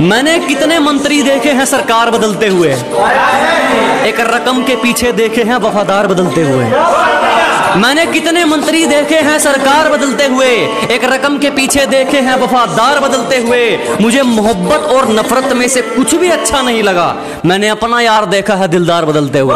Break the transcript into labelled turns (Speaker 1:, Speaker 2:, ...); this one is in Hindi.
Speaker 1: मैंने कितने मंत्री देखे हैं सरकार बदलते हुए? एक रकम के पीछे देखे हैं वफादार बदलते हुए। मैंने कितने मंत्री देखे हैं सरकार बदलते हुए? एक रकम के पीछे देखे हैं वफादार बदलते हुए। मुझे मोहब्बत और नफरत में से कुछ भी अच्छा नहीं लगा। मैंने अपना यार देखा है दिलदार बदलते हुए।